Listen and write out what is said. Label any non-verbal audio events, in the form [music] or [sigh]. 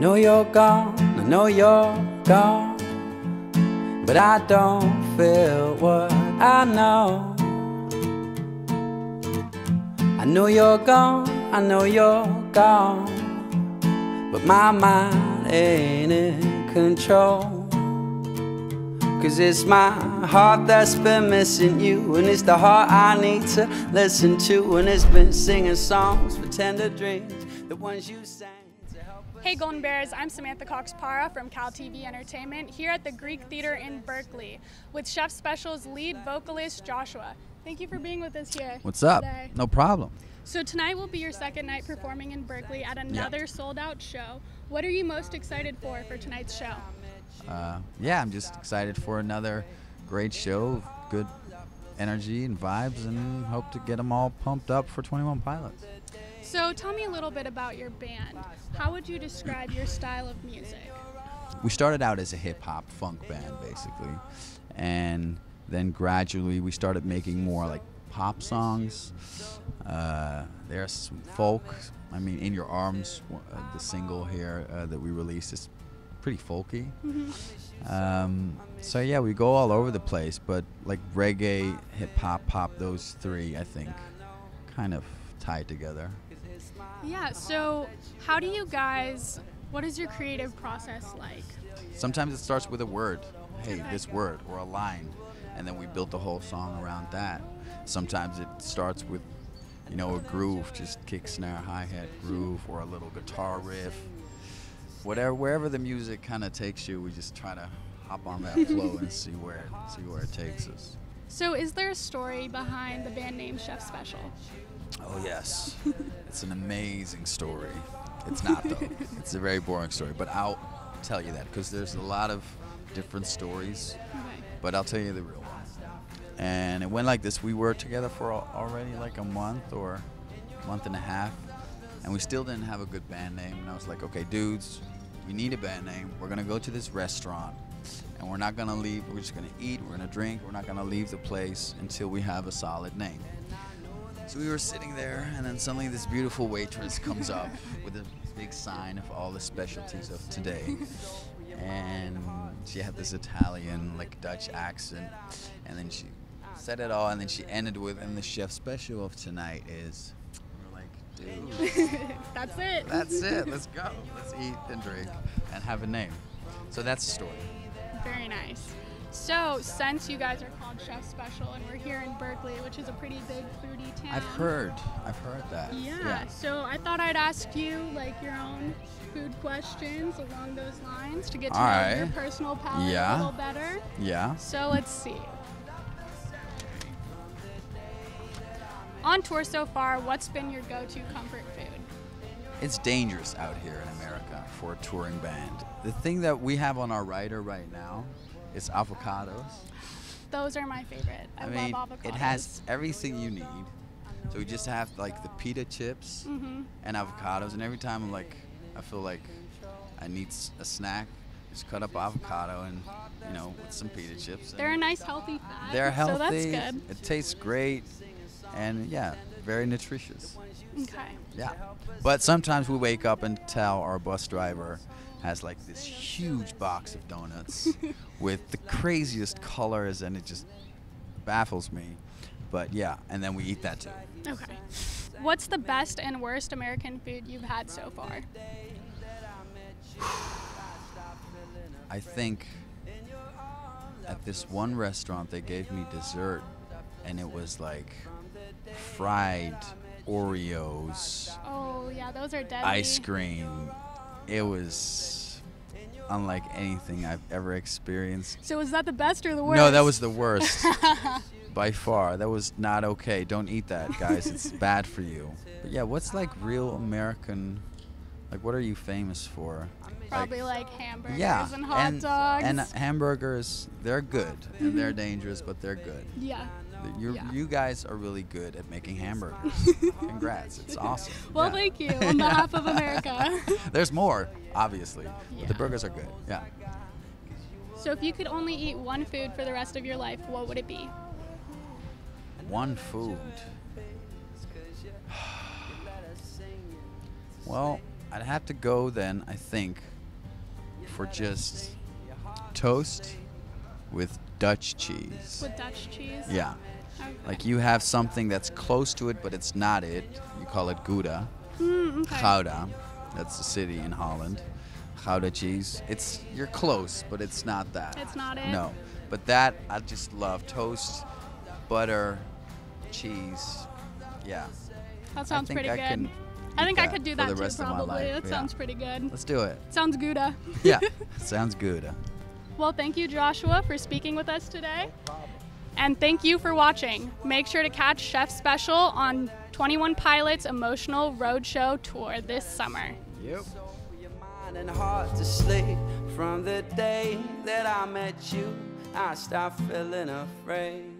know you're gone, I know you're gone, but I don't feel what I know. I know you're gone, I know you're gone, but my mind ain't in control. Cause it's my heart that's been missing you, and it's the heart I need to listen to, and it's been singing songs for tender dreams, the ones you sang. To help us Hey Golden Bears, I'm Samantha Cox Parra from Cal TV Entertainment here at the Greek Theater in Berkeley with Chef'Special's lead vocalist Joshua. Thank you for being with us here. What's up? today. No problem. So tonight will be your second night performing in Berkeley at another sold out show. What are you most excited for for tonight's show? Uh, yeah, I'm just excited for another great show, good energy and vibes, and hope to get them all pumped up for 21 Pilots. So tell me a little bit about your band. How would you describe your style of music? We started out as a hip hop funk band, basically, and then gradually we started making more like pop songs. Uh, there's some folk. I mean, In Your Arms, uh, the single here uh, that we released is pretty folky. Um, so yeah, we go all over the place, but like reggae, hip hop, pop, those three, I think, kind of tied together. Yeah, so how do you guys, what is your creative process like? Sometimes it starts with a word, hey, this word, or a line, and then we build the whole song around that. Sometimes it starts with, you know, a groove, just kick, snare, hi hat groove, or a little guitar riff. Whatever, wherever the music kind of takes you, we just try to hop on that flow and [laughs] see where, see where it takes us. So is there a story behind the band name Chef'Special? Oh yes, [laughs] it's an amazing story. It's not though. [laughs] it's a very boring story, but I'll tell you that because there's a lot of different stories. But I'll tell you the real one. And it went like this: we were together for already like a month or month and a half, and we still didn't have a good band name. And I was like, okay, dudes, we need a band name. We're gonna go to this restaurant, and we're not gonna leave. We're just gonna eat. We're gonna drink. We're not gonna leave the place until we have a solid name. So we were sitting there, and then suddenly this beautiful waitress comes up with a big sign of all the specialties of today. And she had this Italian, like Dutch accent, and then she said it all, and then she ended with, "And the chef special of tonight is." We're like, dude, [laughs] That's it. that's it. Let's go. Let's eat and drink and have a name. So that's the story. Very nice. So, since you guys are called Chef'Special and we're here in Berkeley, which is a pretty big foodie town. I've heard. I've heard that. Yeah, so I thought I'd ask you like your own food questions along those lines to get to know Alright. your personal palate Yeah. a little better. Yeah. So let's see. On tour so far, what's been your go-to comfort food? It's dangerous out here in America for a touring band. The thing that we have on our rider right now is avocados. Those are my favorite. I, I mean, love avocados. it has everything you need. So we just have like the pita chips Mhm. and avocados, and every time I'm like, I feel like I need a snack, just cut up avocado and you know with some pita chips. They're a nice healthy fat. they're healthy. So that's good. It tastes great, and yeah, very nutritious. Okay. Yeah. But sometimes we wake up and tell our bus driver has like this huge box of donuts [laughs] with the craziest colors and it just baffles me. But yeah, and then we eat that too. Okay. What's the best and worst American food you've had so far? I think at this one restaurant they gave me dessert and it was like fried Oreos, Oh yeah, those are deadly. ice cream. It was unlike anything I've ever experienced. So was that the best or the worst? No, that was the worst. [laughs] By far. That was not okay. Don't eat that, guys. It's [laughs] bad for you. But yeah, what's like real American like what are you famous for? probably like, hamburgers yeah, and hot and, dogs. and hamburgers, they're good and they're mm-hmm. dangerous, but they're good. yeah. You Yeah. you guys are really good at making hamburgers. [laughs] Congrats. It's awesome. Well, Yeah. thank you [laughs] on behalf of America. [laughs] There's more, obviously. But the burgers are good. Yeah. so if you could only eat one food for the rest of your life, what would it be? One food. [sighs] Well, I'd have to go then. I think for just toast with Dutch cheese. With Dutch cheese? Yeah. Okay. Like you have something that's close to it, but it's not it. You call it Gouda. Mm, okay. Gouda. That's the city in Holland. Gouda cheese. It's you're close, but it's not that. It's not it? No. But that I just love toast, butter, cheese. Yeah. That sounds pretty I good. can I think I could do for that the too, rest of my probably. life, That yeah. sounds pretty good. Let's do it. Sounds Gouda. Yeah. [laughs] Sounds good. Well, thank you, Joshua, for speaking with us today. And thank you for watching. Make sure to catch Chef'Special on 21 Pilots Emotional Roadshow Tour this summer. Yep. your mind and heart to sleep. From the day that I met you, I stopped feeling afraid.